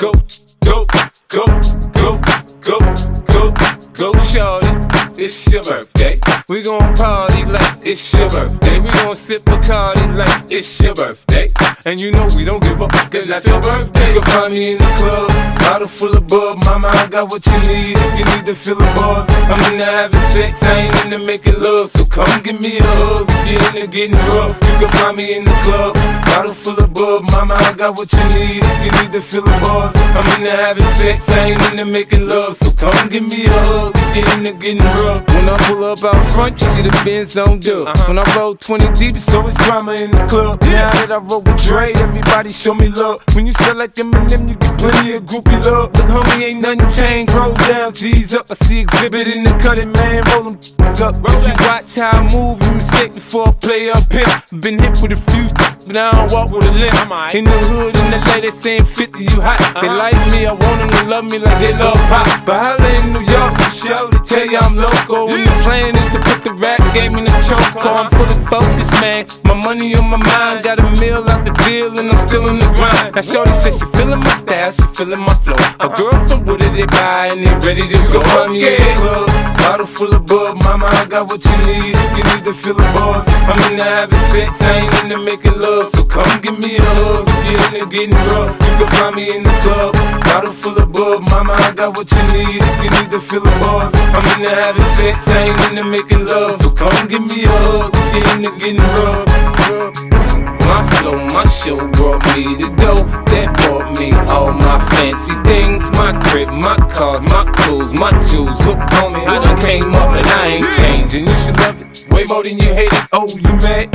go, go, go, go, go, go, go, shorty. It's your birthday. We gon' party like it's your birthday. We gon' sip Bacardi like it's your birthday. And you know we don't give a fuck, it's not your birthday. You can find me in the club, bottle full of bub. Mama, I got what you need if you need to fill the buzz. I'm into having sex, I ain't into making love. So come give me a hug if you're into getting rough. You can find me in the club, bottle full of bub. Mama, I got what you need if you need to fill the buzz. I'm into having sex, I ain't into making love. So come give me a hug if you're into getting rough. When I pull up out front, you see the Benz on dub. Uh-huh. When I roll 20 deep, it's always drama in the club. Now that I roll with Dre, everybody show me love. When you sell like Eminem, you get plenty of groupie love. Look, homie, ain't nothing changed. Roll down, G's up. I see exhibit in the cutting, man. Roll them up. If you watch how I move, you mistake before I play up here. Been hit with a few, but now I walk with a limp. In the hood, in the LA, they saying 50, you hot. They uh-huh. like me, I want them to love me like they love pop. But holla in New York, for show, they tell you I'm local. When the plan is to put the rap game me the choke. I'm fully focused, man. My money on my mind, got a meal out the deal, and I'm still in the grind. Now, Shorty says she feeling my style, she feeling my flow. A girl from Wooded, they buy, and they ready to go. In the club, bottle full of bub. Mama, I got what you need if you need to feel the buzz. I'm into having sex, I ain't into making love. So come give me a hug if you're into getting rough. You can find me in the got what you need if you need to feel the buzz. I'm into having sex, I ain't into making love. So come give me a hug if you're into getting rough. My flow, my show brought me to go. That brought me all my fancy things. My crib, my cars, my clothes, my jewels. Look, on me, I done came up and I ain't changing. You should love it way more than you hate it. Oh, you mad?